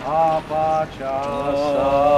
apacea sa. Oh.